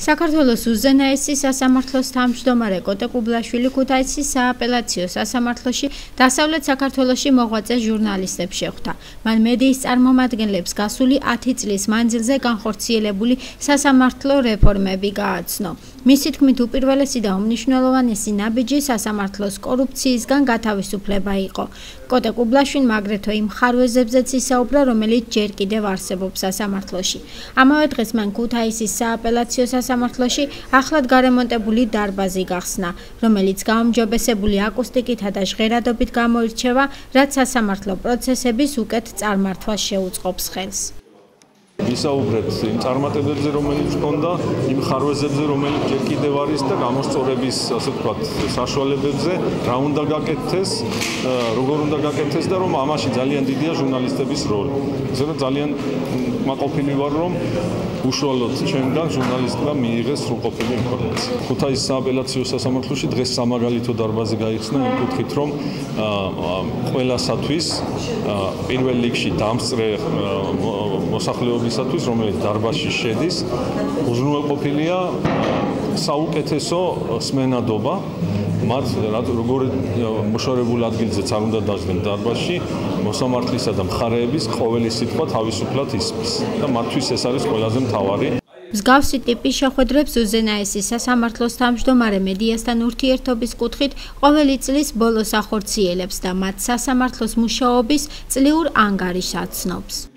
საქართველოს უზენაესი სასამართლოს თავმჯდომარე კოტე კუბლაშვილი ქუთაისის სააპელაციო სასამართლოში დასავლეთ საქართველოში მოღვაწე ჟურნალისტებს შეხვდა. მან მედიის წარმომადგენლებს გასული 10 წლის მანძილზე განხორციელებული სასამართლო რეფორმები გააცნო. მისი თქმით, უპირველესი და უმნიშვნელოვანესი ნაბიჯი სასამართლოს კორუფციისგან გათავისუფლება იყო. კოტე კუბლაშვილმა აგრეთვე იმ ხარვეზებზეც ისაუბრა, რომელიც ჯერ კიდევ არსებობს სასამართლოში. ამავე დღეს მან ქუთაისის სააპელაციო სასამართლოში ახლად გარემონტებული დარბაზი გახსნა, რომელიც გაუმჯობესებული აკუსტიკითა და ჟღერადობით გამოირჩევა, რაც სასამართლო პროცესების უკეთ წარმართვას შეუწყობს ხელს. ვისაუბრეთ იმ წარმატებებზე, რომელიც ჰქონდა, იმ ხარვეზებზე, რომელიც ჯერ კიდევ არის და გამოსწორების, ასე ვთქვათ, საშუალებებზე, რა უნდა გაკეთდეს, როგორ უნდა გაკეთდეს და რომ ამაში ძალიან დიდია ჟურნალისტების როლი. ისე რომ ძალიან მაყოფილი ვარ, რომ უშუალოდ ჩვენგან ჟურნალისტებმა მიიღეს სრულყოფილი ინფორმაცია. ქუთაისის სააპელაციო სასამართლოში დღეს სამაგალითო დარბაზი გაიხსნა იმ კუთხით, რომ ყველასათვის პირველ რიგში დამსწრე მოსახლეობისათვის, რომელიც დარბაზში შედის, უზრუნველყოფილია საუკეთესო სმენადობა. მათ როგორ მოშორებულ ადგილზეც არ უნდა დაждდნენ დარბაზში, მოსამართლისა და მხარეების ყოველი სიტყვა თავისუფლად ისმის. და მათთვის ეს არის ყველაზე მთავარი. მსგავსი ტიპის შეხვედრებს უზენაესი სასამართლოს თავმჯდომარე მედიასთან ურთიერთობის კუთხით ყოველი წლის ბოლოს ახორციელებს და მათ სასამართლოს მუშაობის წლიურ ანგარიშს აცნობს.